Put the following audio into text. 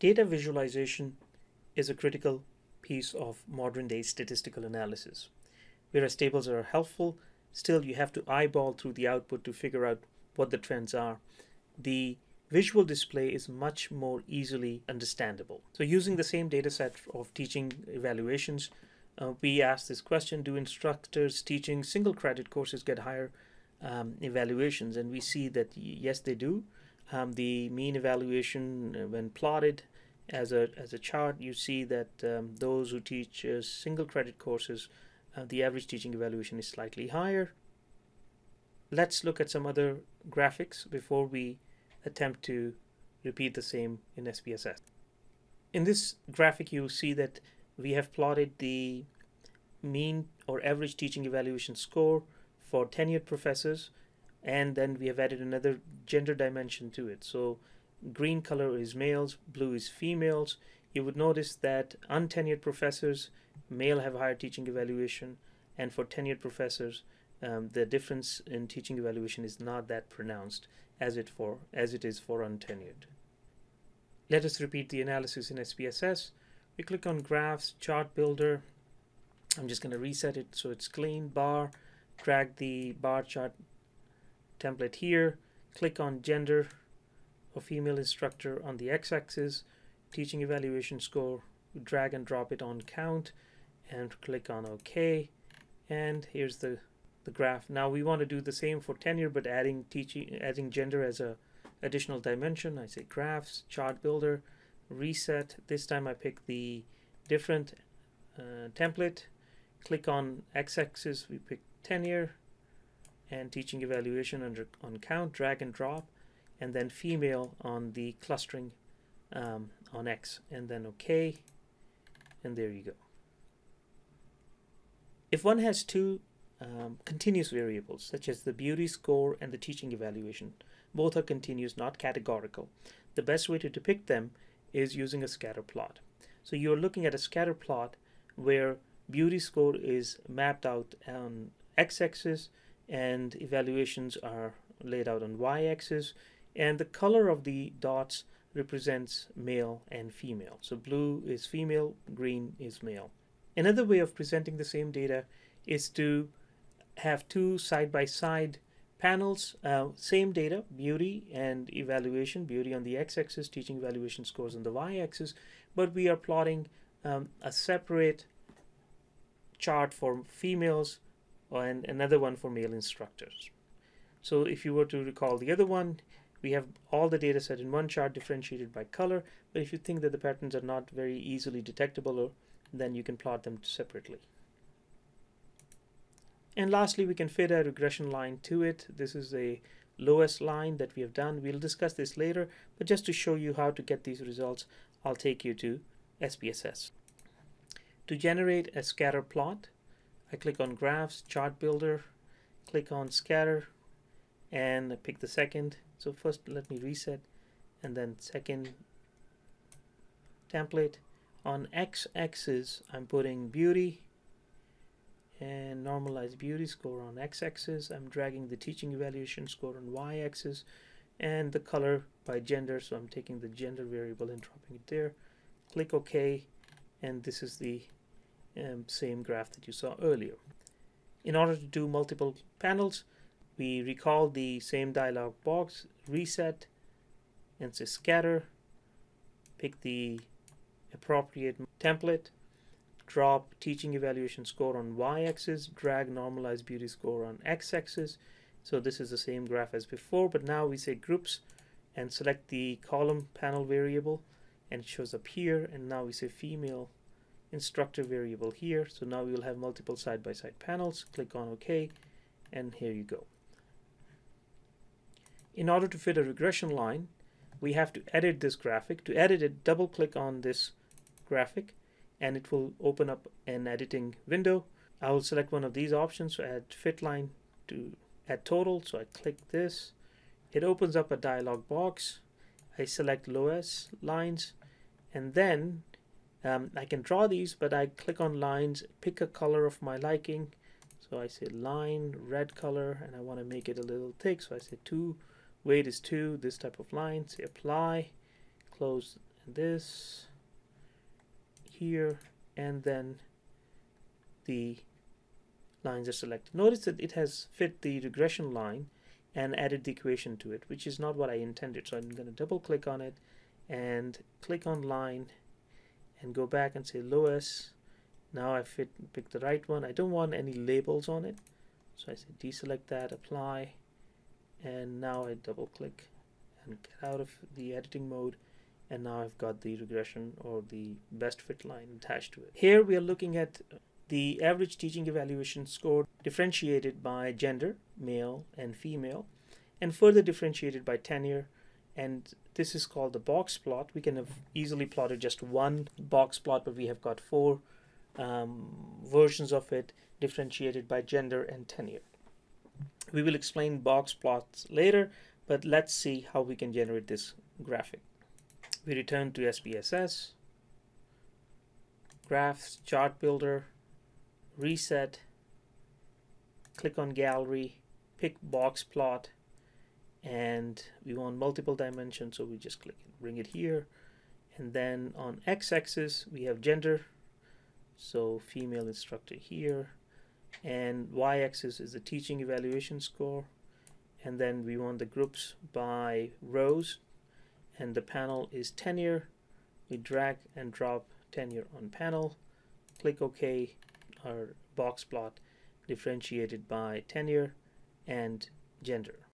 Data visualization is a critical piece of modern day statistical analysis. Whereas tables are helpful, still you have to eyeball through the output to figure out what the trends are. The visual display is much more easily understandable. So using the same data set of teaching evaluations, uh, we asked this question, do instructors teaching single credit courses get higher um, evaluations? And we see that yes, they do. Um, the mean evaluation uh, when plotted as a, as a chart, you see that um, those who teach uh, single credit courses, uh, the average teaching evaluation is slightly higher. Let's look at some other graphics before we attempt to repeat the same in SPSS. In this graphic, you see that we have plotted the mean or average teaching evaluation score for tenured professors and then we have added another gender dimension to it. So green color is males, blue is females. You would notice that untenured professors, male have higher teaching evaluation, and for tenured professors, um, the difference in teaching evaluation is not that pronounced as it for as it is for untenured. Let us repeat the analysis in SPSS. We click on Graphs, Chart Builder. I'm just going to reset it so it's clean. Bar, drag the bar chart template here, click on gender of female instructor on the x-axis, teaching evaluation score, drag and drop it on count, and click on OK. And here's the, the graph. Now we want to do the same for tenure, but adding teaching, adding gender as a additional dimension. I say graphs, chart builder, reset. This time I pick the different uh, template. Click on x-axis, we pick tenure, and teaching evaluation under on count, drag and drop, and then female on the clustering um, on X, and then OK, and there you go. If one has two um, continuous variables, such as the beauty score and the teaching evaluation, both are continuous, not categorical. The best way to depict them is using a scatter plot. So you're looking at a scatter plot where beauty score is mapped out on x-axis and evaluations are laid out on y-axis and the color of the dots represents male and female. So blue is female, green is male. Another way of presenting the same data is to have two side-by-side -side panels, uh, same data, beauty and evaluation, beauty on the x-axis, teaching evaluation scores on the y-axis, but we are plotting um, a separate chart for females and another one for male instructors. So if you were to recall the other one, we have all the data set in one chart differentiated by color, but if you think that the patterns are not very easily detectable, uh, then you can plot them separately. And lastly, we can fit a regression line to it. This is a Loess line that we have done. We'll discuss this later, but just to show you how to get these results, I'll take you to SPSS. To generate a scatter plot, I click on graphs, chart builder, click on scatter, and pick the second. So first let me reset and then second template. On x-axis, I'm putting beauty and normalize beauty score on x-axis. I'm dragging the teaching evaluation score on y-axis and the color by gender. So I'm taking the gender variable and dropping it there. Click OK and this is the um, same graph that you saw earlier. In order to do multiple panels, we recall the same dialog box, reset, and say scatter, pick the appropriate template, drop teaching evaluation score on y-axis, drag normalized beauty score on x-axis. So this is the same graph as before, but now we say groups and select the column panel variable and it shows up here. And now we say female instructor variable here. So now we will have multiple side-by-side -side panels. Click on OK, and here you go. In order to fit a regression line, we have to edit this graphic. To edit it, double-click on this graphic, and it will open up an editing window. I will select one of these options, so add fit line to add total. So I click this. It opens up a dialog box. I select Loess lines, and then um, I can draw these, but I click on lines, pick a color of my liking. So I say line, red color, and I want to make it a little thick. So I say 2, weight is 2, this type of line. Say apply, close this here and then the lines are selected. Notice that it has fit the regression line and added the equation to it, which is not what I intended. So I'm going to double click on it and click on line and go back and say Loess. Now I fit pick the right one. I don't want any labels on it. So I say deselect that, apply, and now I double click and get out of the editing mode and now I've got the regression or the best fit line attached to it. Here we are looking at the average teaching evaluation score differentiated by gender, male and female, and further differentiated by tenure. And this is called the box plot. We can have easily plotted just one box plot, but we have got four um, versions of it differentiated by gender and tenure. We will explain box plots later, but let's see how we can generate this graphic. We return to SPSS, graphs, chart builder, reset, click on gallery, pick box plot, and we want multiple dimensions, so we just click it, bring it here. And then on x-axis, we have gender, so female instructor here. And y-axis is the teaching evaluation score. And then we want the groups by rows, and the panel is tenure. We drag and drop tenure on panel, click OK, our box plot differentiated by tenure and gender.